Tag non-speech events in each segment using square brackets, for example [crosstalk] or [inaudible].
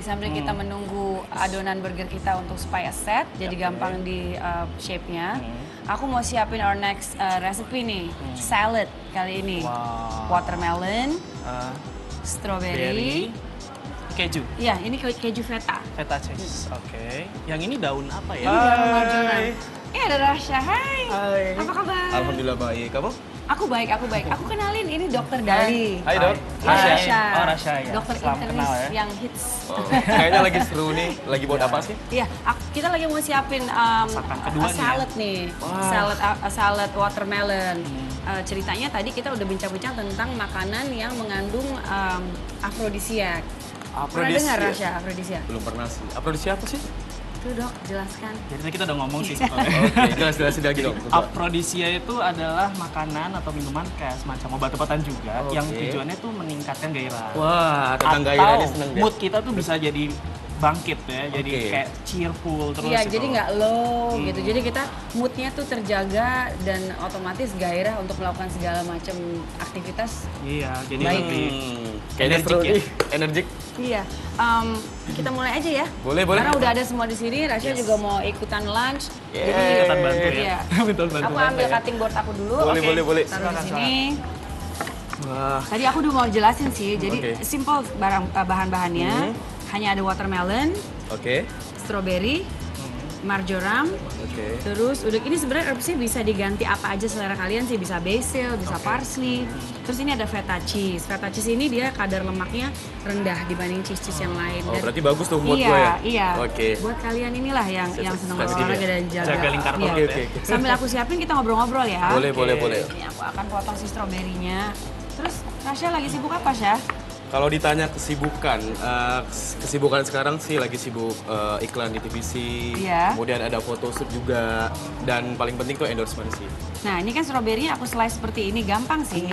sambil kita menunggu adonan burger kita untuk supaya set, jadi gampang di uh, shape-nya. Aku mau siapin our next uh, recipe nih, salad kali ini. Wow. Watermelon, Eh, strawberry. berry, keju, Iya, ini ke- keju feta. feta cheese. Oke. Yang ini daun apa ya? Ini daun marjoram. Eh ada Rasya, hai. Hai. Apa kabar? Alhamdulillah baik. Kamu? Aku baik, aku baik. Aku kenalin, ini dokter Dali. Hai dok. Hai. Rasya. Oh, Rasya, ya. Dokter Salam internis kenal, ya. yang hits. Oh, kayaknya lagi seru nih. Lagi buat apa sih? Iya, kita lagi mau siapin um, kedua salad nih, Wah. salad a salad watermelon. Uh, ceritanya tadi kita udah bincang-bincang tentang makanan yang mengandung um, afrodisiak. Pernah dengar Rasya afrodisiak? Belum pernah sih. Afrodisia apa sih? Tuh dok, jelaskan. Jadi tadi kita udah ngomong sih. [laughs] Oke, jelas-jelasin lagi dong. Coba. Afrodisia itu adalah makanan atau minuman kayak semacam obat-obatan juga yang Oke. tujuannya tuh meningkatkan gairah. Wah, tentang gairah ini seneng deh. mood kita tuh bisa jadi bangkit ya, jadi kayak cheerful terus. Iya, gitu. jadi nggak low Hmm. gitu. Jadi kita moodnya tuh terjaga dan otomatis gairah untuk melakukan segala macam aktivitas. Iya, jadi Baik. lebih Hmm, kayaknya Energik seru ya. Energik. Iya, um, kita mulai aja ya. Boleh, boleh. Karena udah ada semua di sini. Rasya Yes. juga mau ikutan lunch. Yeay. Jadi ikutan bantu ya. Iya. [laughs] Betul bantu. Aku ambil cutting board aku dulu. Boleh, Oke. boleh, boleh. Taruh di sini. Wah, Tadi aku udah mau jelasin sih. Jadi Oke. simple barang uh, bahan-bahannya. Hmm. Hanya ada watermelon, oke. strawberry, marjoram, Oke. Terus udah ini sebenarnya herbsnya bisa diganti apa aja selera kalian sih bisa basil, bisa parsley. Terus ini ada feta cheese. Feta cheese ini dia kadar lemaknya rendah dibanding cheese-cheese yang lain. Oh, berarti bagus tuh mood iya, gue ya? Iya, Oke. Buat kalian inilah yang Siap, yang senang Sensitif olahraga ya? dan jaga. Jaga lingkar iya. ya. oke, oke. Sambil aku siapin kita ngobrol-ngobrol ya. Boleh, boleh, boleh. Ini aku akan potong si stroberinya. Terus Rasya lagi sibuk apa, Syah? Kalau ditanya kesibukan, eh, kesibukan sekarang sih lagi sibuk eh, iklan di TVC, Iya. kemudian ada photoshoot juga, dan paling penting tuh endorsement sih. Nah, ini kan stroberinya aku slice seperti ini, gampang sih.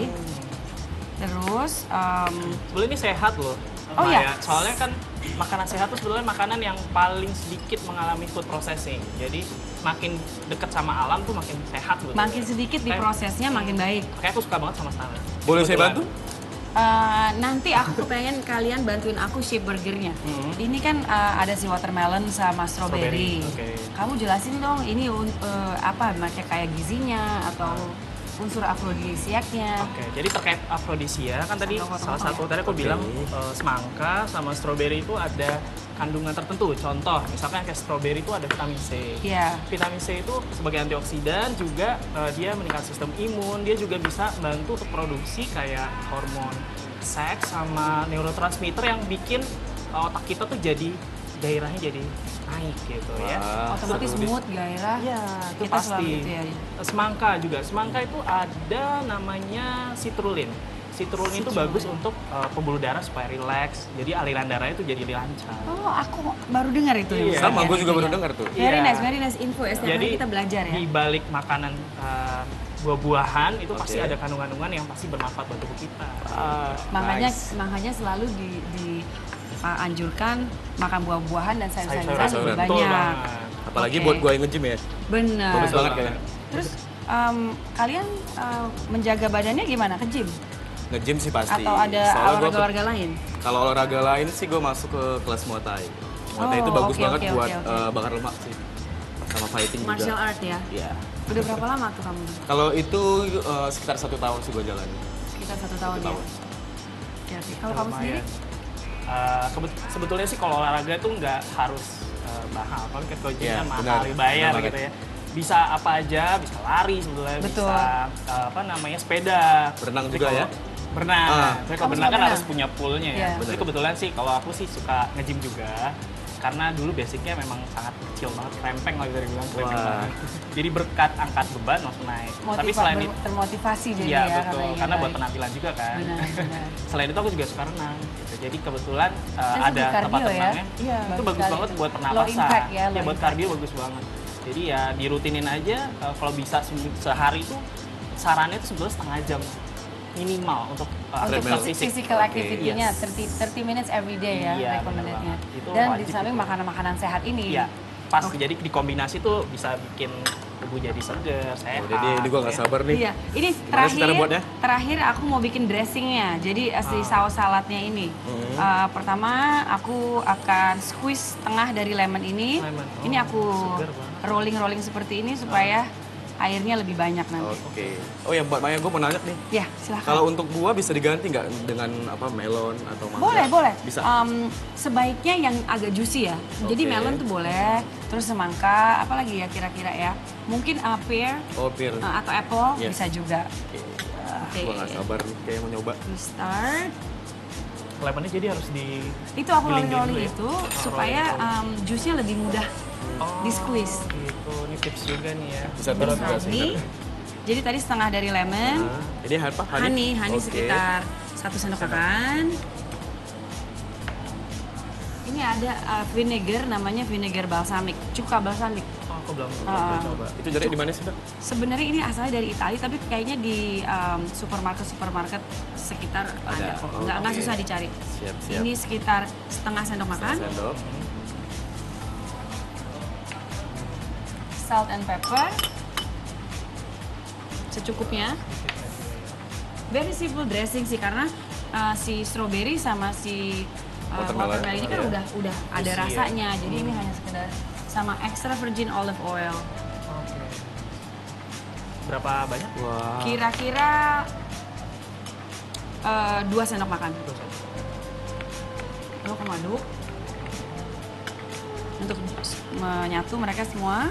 Terus em, Sebetulnya ini sehat loh. Oh, iya? Soalnya kan makanan sehat itu sebetulnya makanan yang paling sedikit mengalami food processing. Jadi makin dekat sama alam tuh makin sehat loh. makin sedikit di Kayak- prosesnya makin baik. Kayak aku suka banget sama salad. Boleh saya bantu? Eh, nanti aku kepengen kalian bantuin aku shape burgernya. Mhm. Ini kan eh, ada si watermelon sama strawberry. Strawberry, oke. Kamu jelasin dong ini eh, apa macam kayak gizinya atau unsur afrodisiaknya. Oke, jadi terkait afrodisia kan tadi Sampai salah satu tadi aku Oke. bilang eh, semangka sama stroberi itu ada kandungan tertentu. Contoh, misalkan kayak stroberi itu ada vitamin C. Iya. Vitamin C itu sebagai antioksidan juga eh, dia meningkatkan sistem imun, dia juga bisa bantu untuk produksi kayak hormon seks sama neurotransmitter yang bikin eh, otak kita tuh jadi gairahnya jadi naik gitu ya. Wah, Otomatis seru nih. mood gairah. Iya, itu Kita pasti. gitu ya. Semangka juga. Semangka itu ada namanya citrulline. Citrulline itu bagus untuk uh, pembuluh darah supaya rileks. Jadi aliran darahnya itu jadi lancar. Oh, aku baru dengar itu. Iya. Sama, gue juga Iya. baru dengar tuh. Very Iya. nice, very nice info ya. Setiap Jadi kita belajar ya. di balik makanan uh, buah-buahan itu pasti Oke. ada kandungan-kandungan yang pasti bermanfaat buat tubuh kita. Ah, makanya nice. makanya selalu di, di uh, anjurkan makan buah-buahan dan sayur-sayuran Sayur-sayuran. lebih Betul banyak. banget. Apalagi Oke. buat gue yang nge-gym ya. Benar. Bagus banget. Terus um, kalian uh, menjaga badannya gimana ke gym Nge-gym sih pasti. atau ada olahraga-olahraga lain? Kalau olahraga lain sih gue masuk ke kelas Muay Thai. Muay Thai Oh, itu bagus oke, banget oke, buat oke, oke. eh, bakar lemak sih. Sama fighting Martial juga. art ya. Iya. Udah berapa lama tuh kamu? Kalau itu eh, sekitar satu tahun sih gue jalan. Sekitar satu tahun ya. tahun. Kalau kamu sendiri? Uh, kebet- sebetulnya sih kalau olahraga itu nggak harus uh, mahal, kan kayak kalau Iya, mahal benar. dibayar Benar gitu ya. Bisa apa aja, bisa lari sebetulnya, Betul. bisa uh, apa namanya sepeda, Berenang juga kalau- ya? Berenang. Ah. Tapi kalau berenang kan harus punya poolnya ya. Tapi Benar. kebetulan sih kalau aku sih suka nge-gym juga. Karena dulu basicnya memang sangat kecil banget, krempeng lah bisa dibilang krempeng Wah. banget. Jadi berkat angkat beban langsung naik. Tapi Motiva- selain ber- itu, termotivasi jadi iya ya betul, karena ingin karena buat penampilan juga kan. Benar, [laughs] benar. Selain itu aku juga suka renang. Gitu. Jadi kebetulan uh, Dan ada kardio tempat ya? renangnya. Iya, itu Bagus banget itu. buat pernapasan. impact ya, low buat impact. kardio bagus banget. Jadi ya dirutinin aja. uh, kalau bisa se- sehari itu sarannya itu sebetulnya setengah jam minimal untuk uh, Untuk fisik. physical activity-nya yes. 30, 30 minutes every day ya Iya, recommended-nya. Dan di samping makanan-makanan sehat ini, Iya. pas. Jadi dikombinasi tuh bisa bikin tubuh jadi seger, sehat. Udah deh, ini gue nggak ya. sabar nih. Iya, ini terakhir terakhir aku mau bikin dressingnya. Jadi eh, si Ah. saus saladnya ini. Hmm. Eh, pertama aku akan squeeze tengah dari lemon ini. Lemon. Ini Oh, aku segar banget. rolling-rolling seperti ini supaya airnya lebih banyak nanti. Oke. Oh ya, buat Maya gue mau nanya nih. Ya, silahkan. Kalau untuk buah bisa diganti nggak dengan apa melon atau mangga? Boleh, boleh. Bisa. Em, sebaiknya yang agak juicy ya. Jadi Oke. melon tuh boleh, terus semangka, apalagi ya kira-kira ya. Mungkin uh, pear oh, pir. uh, atau apple Iya. bisa juga. Oke. Oke. Gue nggak sabar nih, kayak mau nyoba. We start. Lemonnya jadi harus di Itu aku rolling-rolling dulu ya? itu Oh, supaya um, jusnya lebih mudah oh, di squeeze. Gitu, ini tips juga nih ya. Bisa Terus honey. Jadi tadi setengah dari lemon, Nah, ini apa? honey, honey Oke. sekitar satu sendok makan. Ini ada uh, vinegar namanya vinegar balsamic, cuka balsamic. Oh, aku belum belum Ah. pernah coba. Itu jadi di mana sih, Dok? Sebenarnya ini asalnya dari Italia, tapi kayaknya di um, supermarket supermarket sekitar ada, Ada. kok. Oh, Nggak nggak oke. susah dicari. Siap, siap. Ini sekitar setengah sendok makan. Sendok. salt and pepper secukupnya very simple dressing sih karena uh, si strawberry sama si uh, Watermelon, watermelon ini kan iya. udah udah ada ya. rasanya jadi ini hanya sekedar sama extra virgin olive oil Oke. Berapa banyak? Wah. kira-kira uh, dua sendok makan lalu aku aduk untuk menyatu mereka semua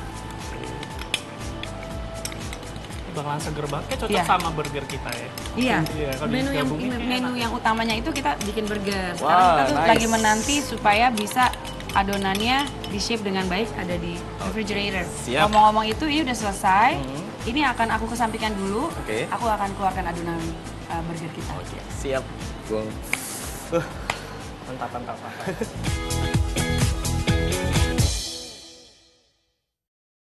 bakalan seger banget, cocok Iya. sama burger kita ya. Iya, Iya, kalau menu yang menu enak. yang utamanya itu kita bikin burger. Sekarang kita tuh nice. lagi menanti supaya bisa adonannya di shape dengan baik ada di refrigerator. Ngomong-ngomong itu ini udah selesai. Mhm. Ini akan aku kesampingkan dulu. Oke. Aku akan keluarkan adonan uh, burger kita. Oke, siap. Gua Mantap, mantap, mantap. [laughs]